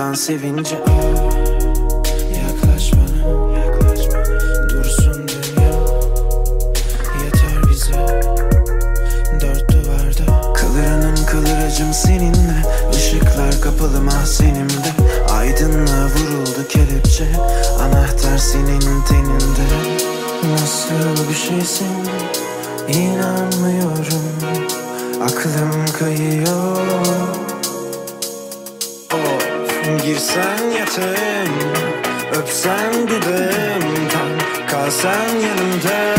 ben sevince. Yaklaş bana, yaklaş Dursun dünya. Yeter bize. Dört duvarda. Kıvıranım kıvıracım seninle. Işıklar kapalı mahzenimde. Aydınlığa vuruldu kelepçe. Anahtar senin teninde. Nasıl bir şeysin? İnanmıyorum. Aklım kayıyor. Girsen yatım Öpsen dudağımdan Kalsan yanımda.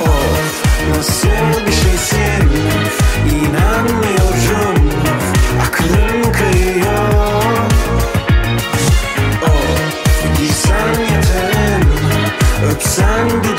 Of nasıl bir şeysin İnanmıyorum Aklım kayıyor. Of girsen yatım Öpsen dudağımdan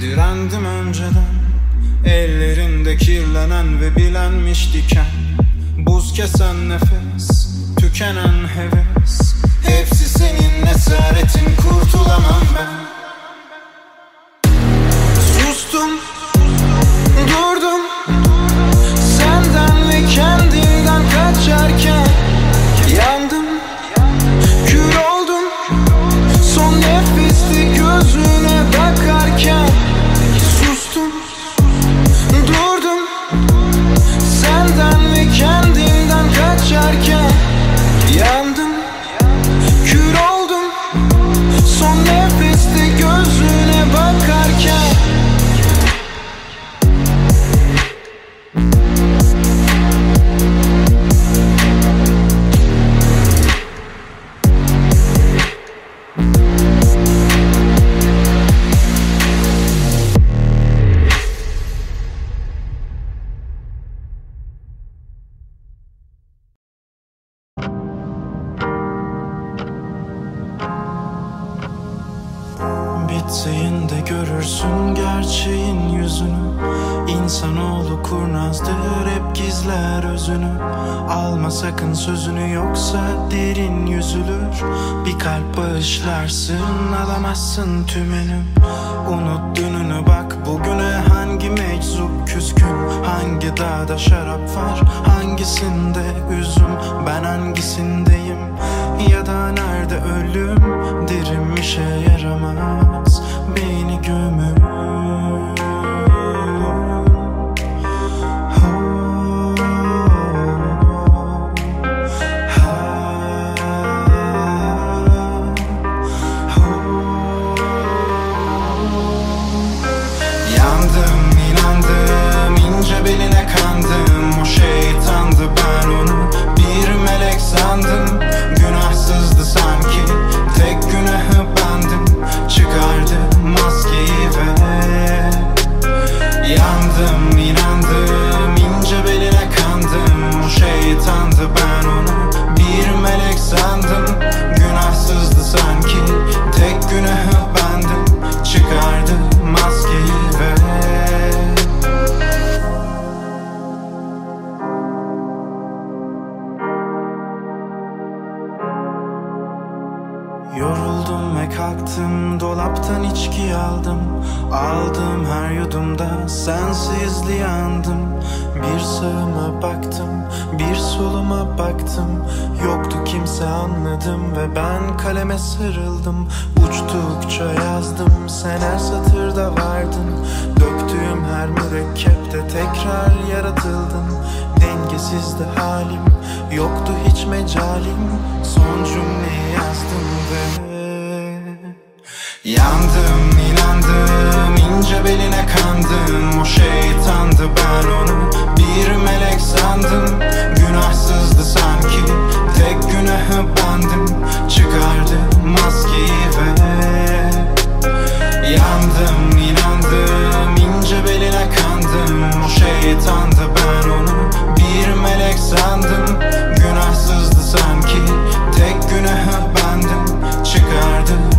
Direndim önceden Ellerinde kirlenen ve bilenmiş diken. Buz kesen nefes Tükenen heves. Hepsi senin esaretin Kurtulamam ben küskün Hangi dağda şarap var. Hangisinde üzüm Ben hangisindeyim? Ya da nerede ölüm? Derim işe yaramaz. Beni gömün soluma baktım Yoktu kimse anladım ve ben kaleme sarıldım. Uçtukça yazdım sen her satırda vardın. Döktüğüm her mürekkepte tekrar yaratıldın. Dengesizdi halim yoktu hiç mecalim. Son cümleyi yazdım ve Yandım inandım ince beline kandım O şeytandı. Ben onu bir melek sandım. Günahsızdı sanki tek günahı bendim. Çıkardı maskeyi ve Yandım inandım. İnce beline kandım O şeytandı. Ben onu bir melek sandım. Günahsızdı sanki tek günahı bendim. Çıkardı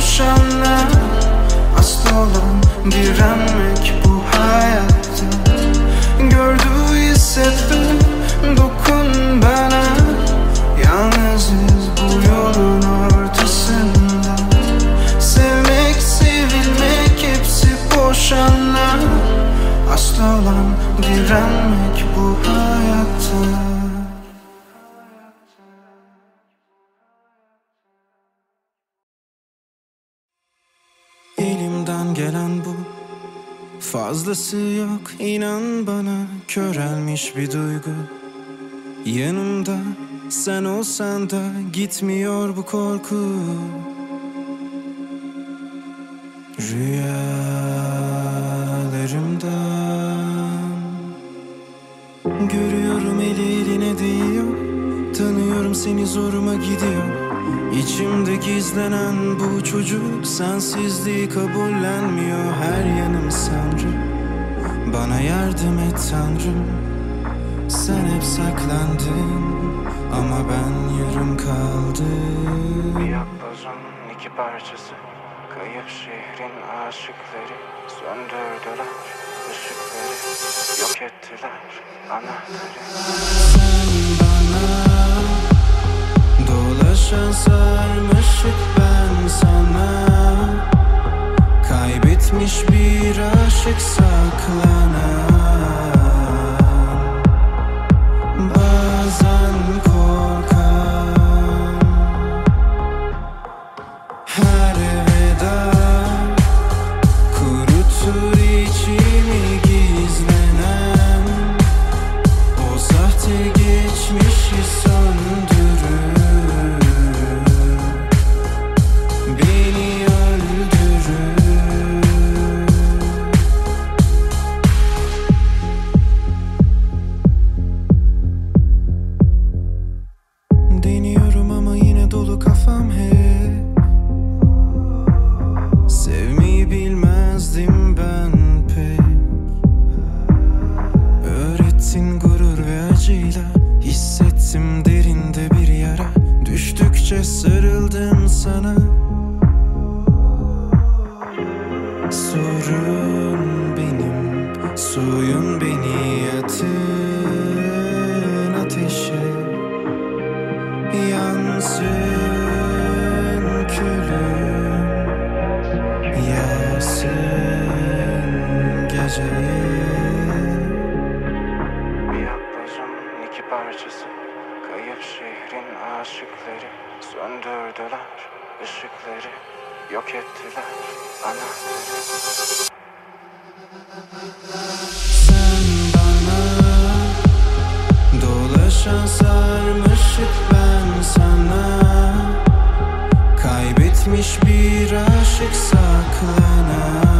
boşanma. Aslı olan direnmek bu hayatta Gördü hissetti dokun bana. Yalnızız bu yolun ortasında. Sevmek sevilmek hepsi boşanma. Aslı olan direnmek bu hayatta Fazlası yok. İnan bana körelmiş bir duygu. Yanımda sen olsan da gitmiyor bu korku. Rüyalarımdan Görüyorum eli eline değiyor Tanıyorum seni zoruma gidiyor. İçimde gizlenen bu çocuk Sensizliği kabullenmiyor. Her yanım sanırım Bana yardım et tanrım. Sen hep saklandın Ama ben yarım kaldım. Yakların iki parçası. Kayıp şehrin aşıkları. Söndürdüler ışıkları Yok ettiler anahtarı. Sen bana Dolaşan sarmaşık ben sana. Kaybetmiş bir aşık saklanan Işıkları Yok ettiler anahtarı Sen bana Dolaşan sarmaşık ben sana. Kaybetmiş bir aşık saklanan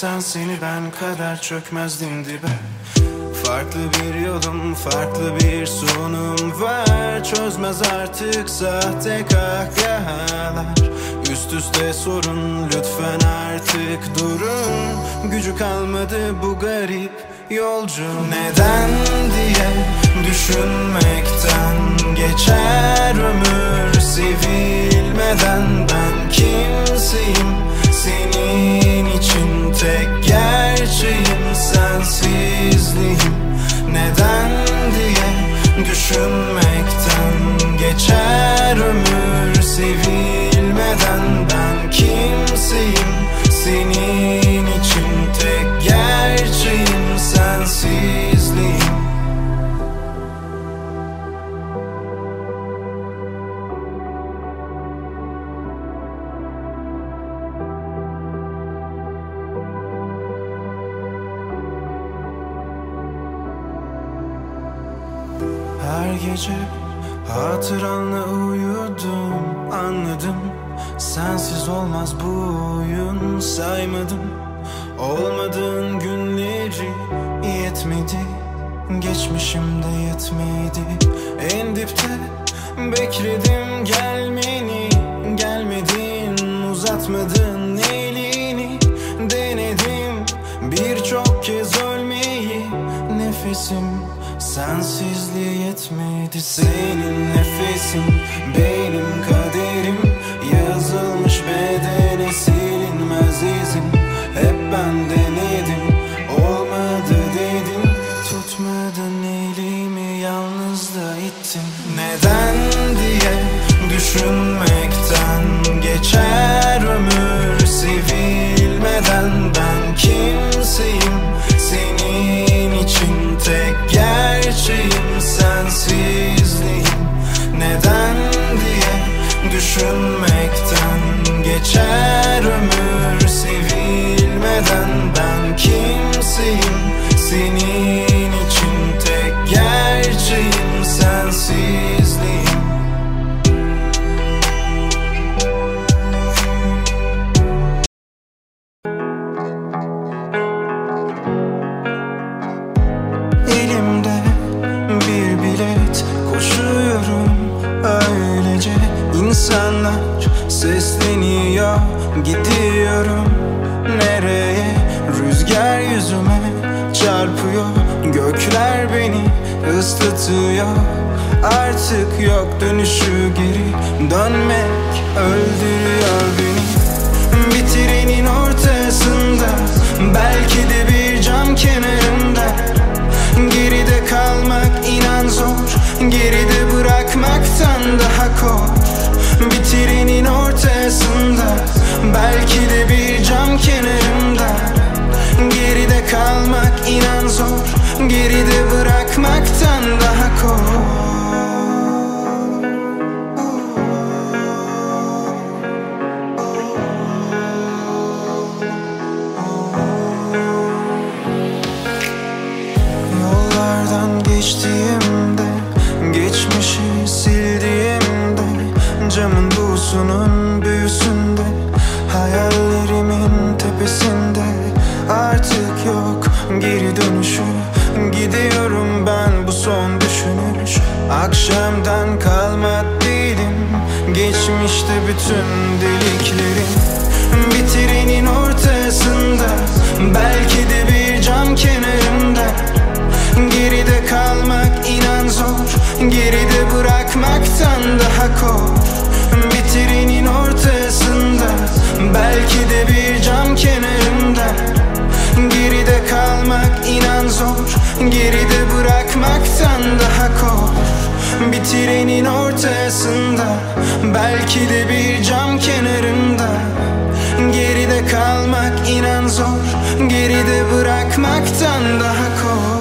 Sevsen seni ben kadar Çökmezdim dibe. Farklı bir yolum, farklı bir sonum var. Çözmez artık sahte kahkahalar. Üst üste sorun lütfen artık durun. Gücü kalmadı bu garip yolcu. Neden diye düşünmekten Geçer ömür. Sevilmeden Ben kimseyim senin için tek gerçeğim sensizliğim. Neden diye düşünmekten Geçer ömür sevilmeden. Ben kimseyim senin için tek gerçeğim sensizliğim gece hatıranla uyudum Anladım. Sensiz olmaz bu oyun saymadım. Olmadığın günleri yetmedi Geçmişimde yetmedi. En dipte bekledim gelmeni Gelmedin uzatmadın elini Denedim birçok kez ölmeyi Nefesim yetmedi Senin nefesin benim Bir trenin ortasında Belki de bir cam kenarında. Geride kalmak inan zor Geride bırakmaktan daha kolay. Geçti. akşamdan kalma değilim. Geçmişte bütün deliklerim Bir ortasında. Belki de bir cam kenarında. Geride kalmak inan zor. Geride bırakmaktan daha kor. Bir ortasında. Belki de bir cam kenarında. Geride kalmak inan zor. Geride bırakmaktan daha kor. Bir trenin ortasında Belki de bir cam kenarında. Geride kalmak inan zor Geride bırakmaktan daha kolay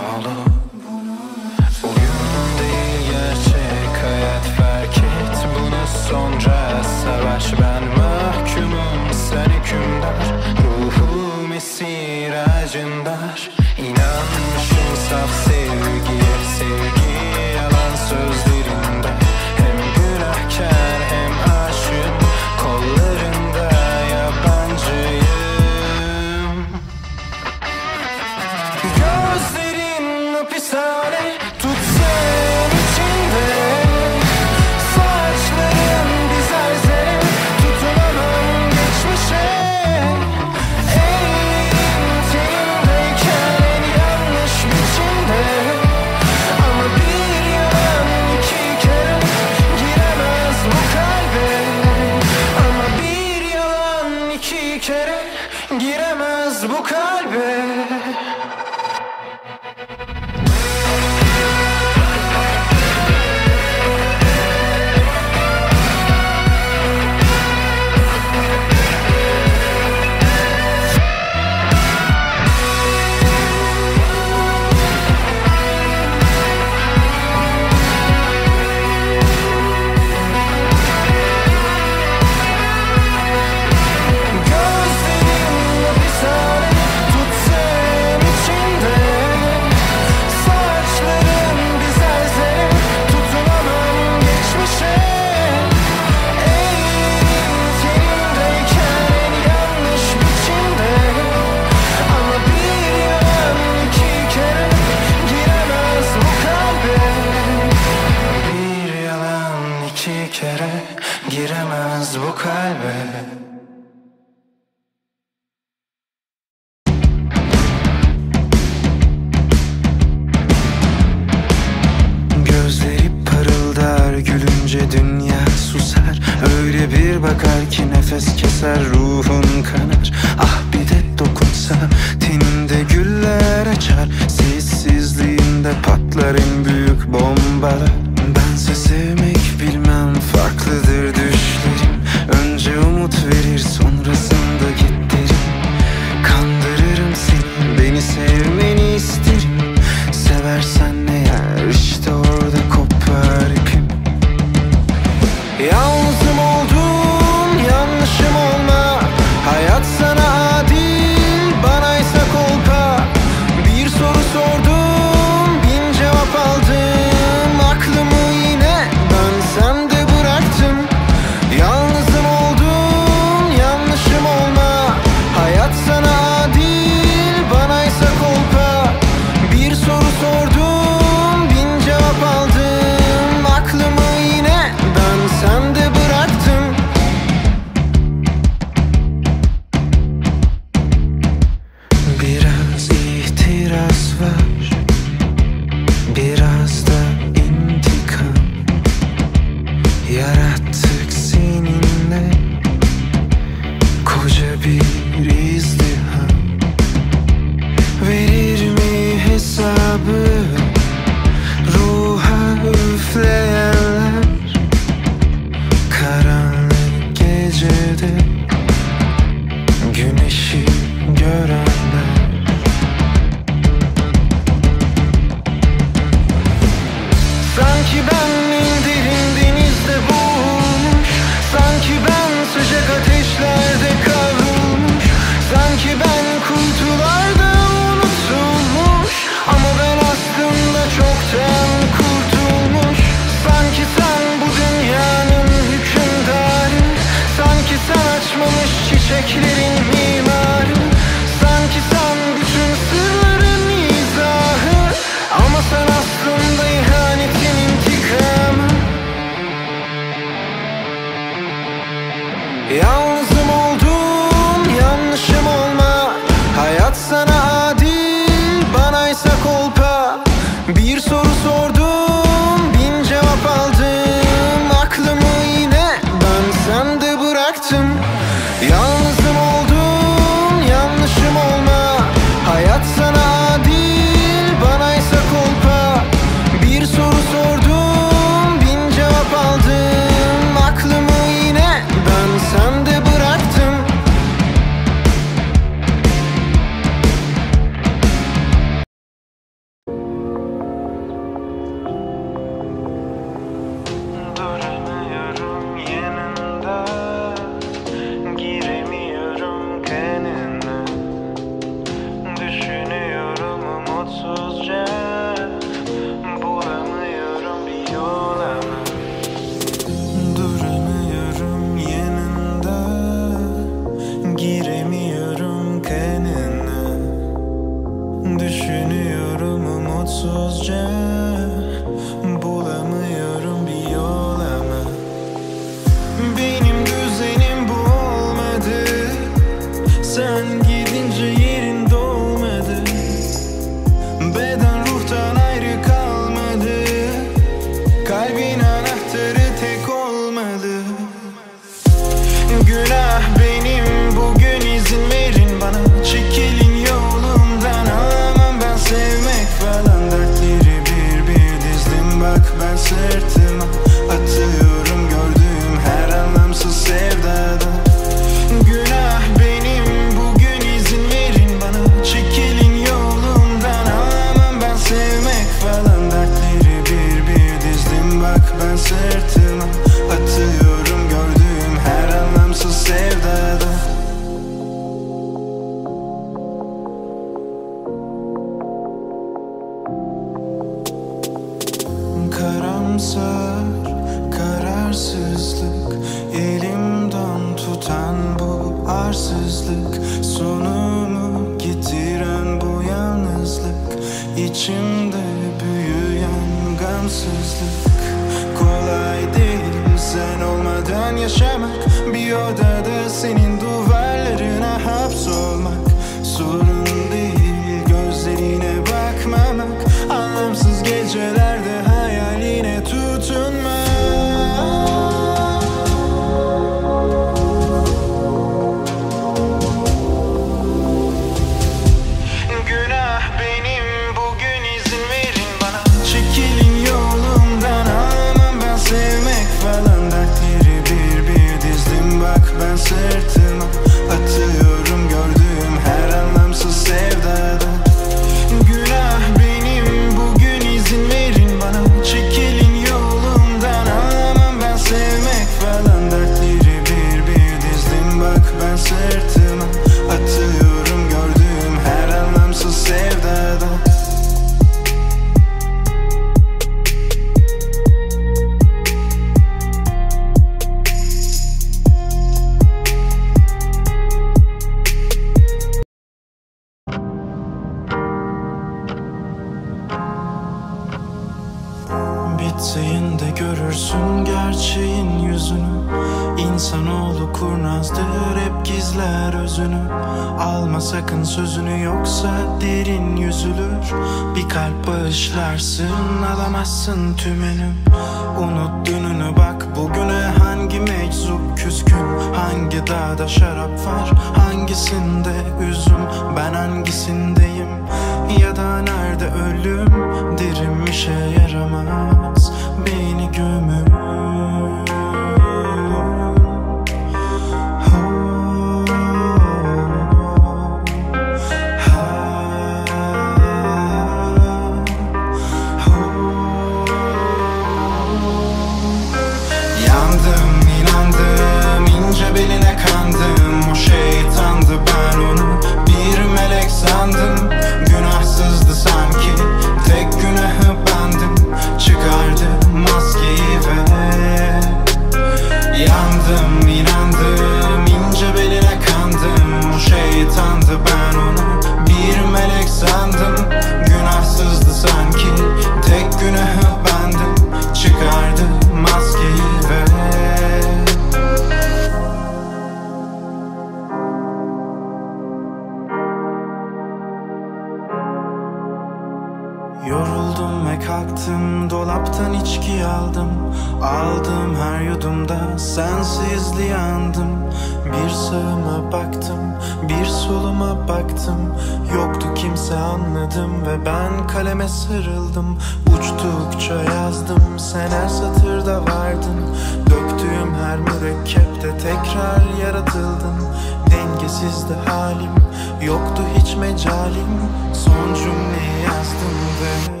kaleme sarıldım Uçtukça yazdım. Sen her satırda vardın. Döktüğüm her mürekkepte tekrar yaratıldım Dengesizdi halim yoktu hiç mecalim. Son cümleyi yazdım ve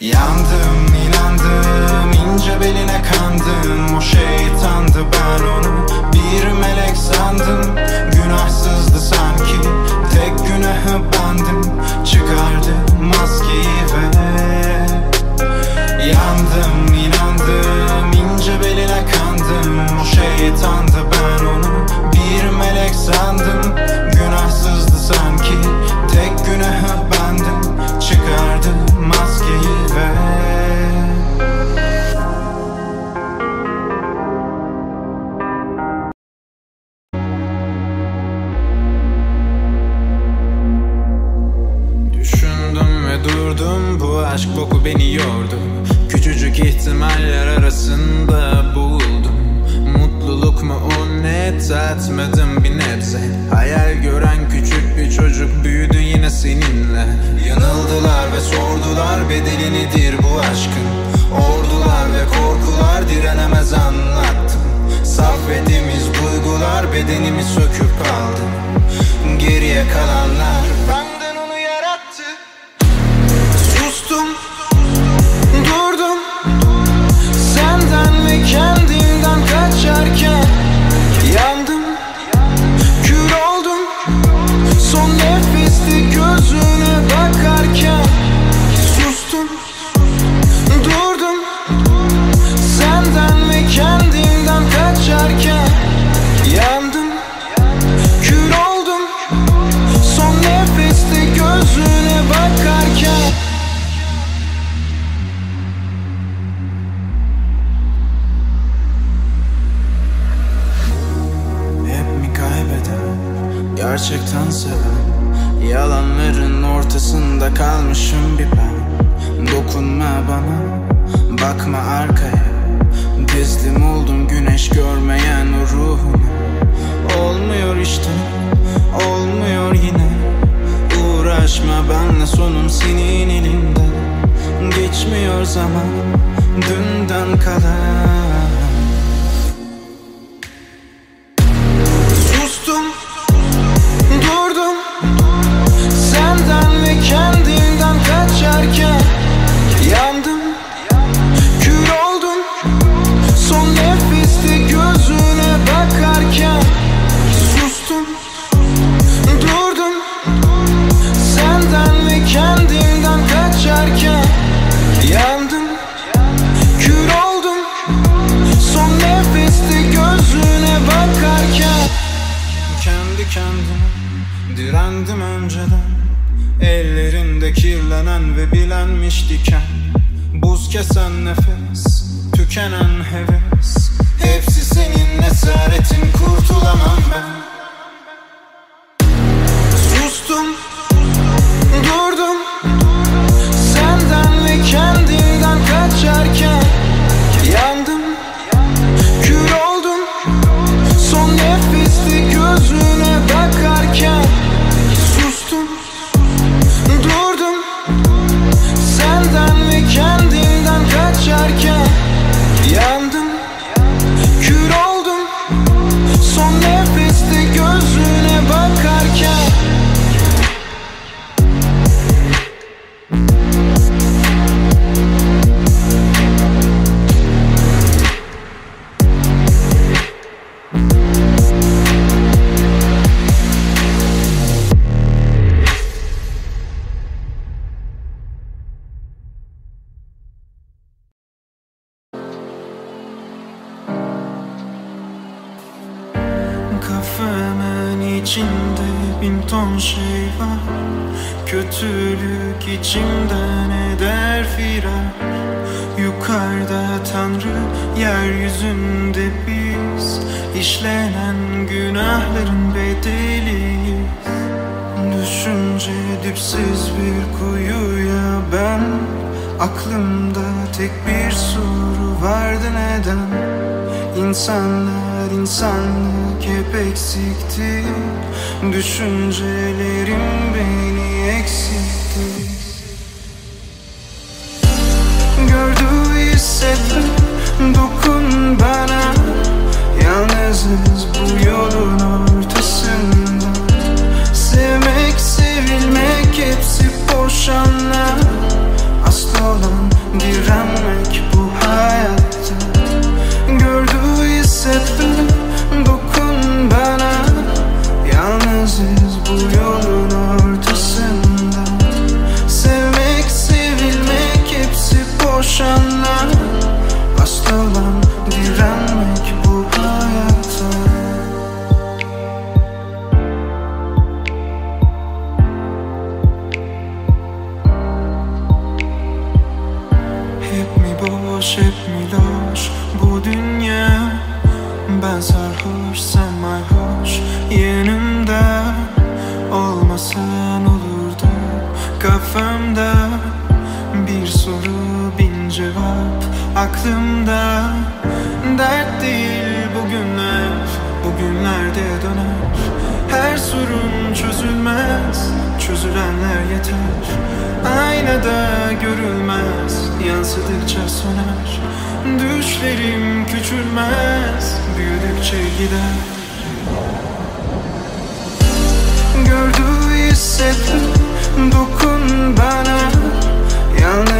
Yandım inandım. İnce beline kandım. O şeytandı ben onu bir melek sandım. Günahsızdı sanki tek günahı bendim.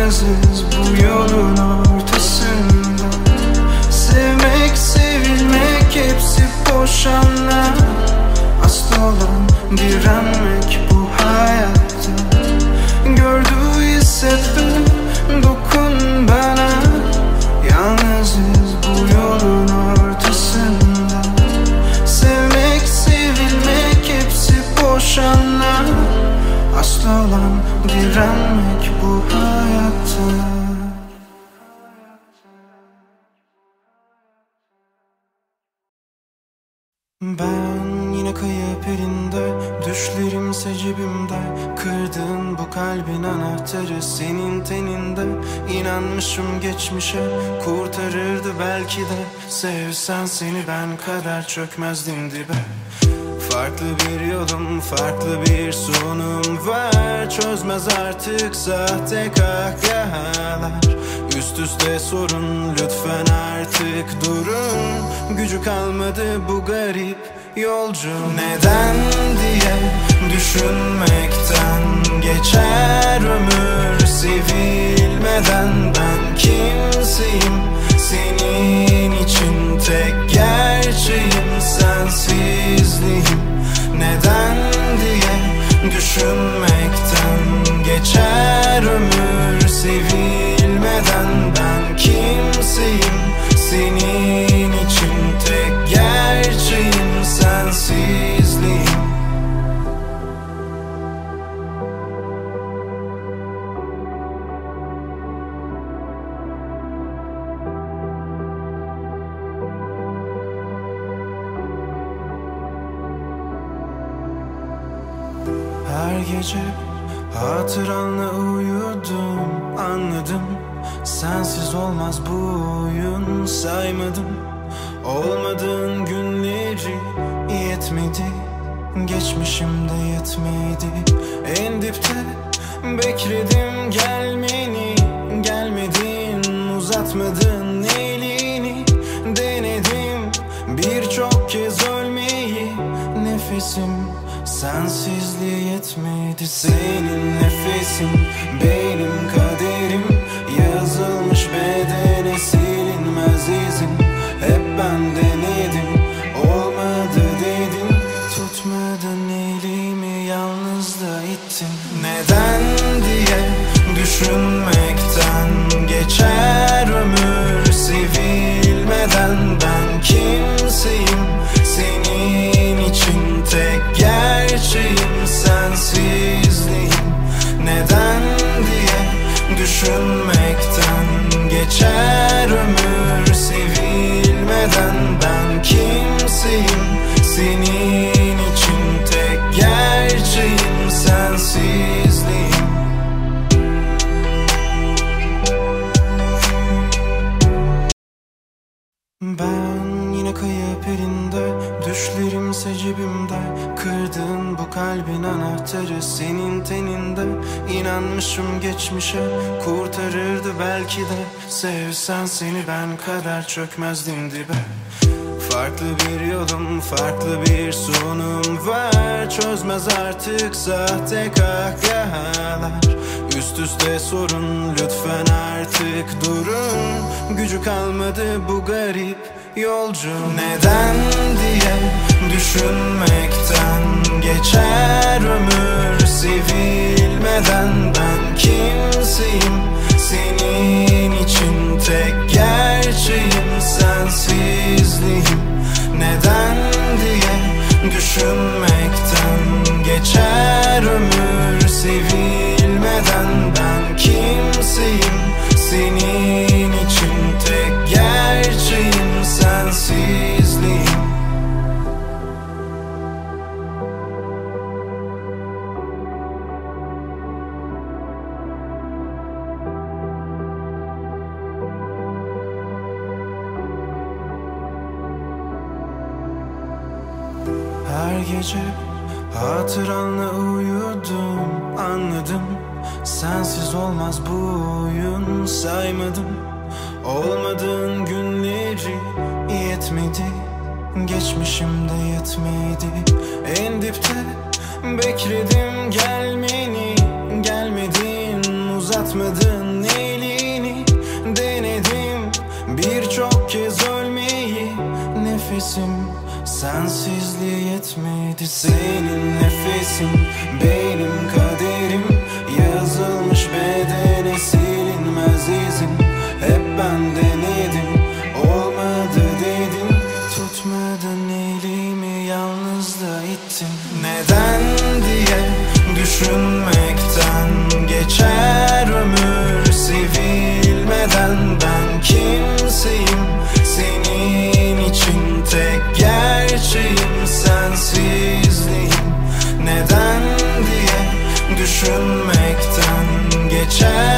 çaresiz bu yolun ortasında. Sevmek, sevilmek hepsi boşanlar Asıl olan bir anlar Bıraksan seni ben kadar çökmezdim dibe. Farklı bir yolum, farklı bir sunum var. Çözmez artık sahte kahkahalar. Üst üste sorun, lütfen artık durun. Gücü kalmadı bu garip yolcu Neden diye düşünmekten Geçer ömür. Sevilmeden Ben kimseyim senin için tek gerçeğim sensizliğim. Neden diye düşünmekten geçer ömür sevim Geçer ömür sevilmeden. Ben kimseyim senin için tek gerçeğim Sensizliğim. Ben yine kayıp elinde Düşlerimse cebimde. Kırdığın bu kalbin anahtarı Senin teninde İnanmışım geçmişe Kurtarırdı belki de. Sevsen seni ben kadar çökmezdim dibe. Farklı bir yolum, farklı bir sonum var. Çözmez artık sahte kahkahalar. Üst üste sorun lütfen artık durun. Gücü kalmadı bu garip yolcu Neden diye düşünmekten Geçer ömür sevilmeden. Ben kimseyim senin için tek gerçeğim Sensizliğim. Neden diye düşünmekten Geçer ömür sevilmeden. Ben kimseyim senin gece hatıranla uyudum Anladım. Sensiz olmaz bu oyun saymadım. Olmadığın günleri yetmedi Geçmişimde yetmedi. En dipte bekledim gelmeni Gelmedin uzatmadın elini Denedim birçok kez ölmeyi Nefesim sensizliğe yetmedi Senin nefesin benim kaderim try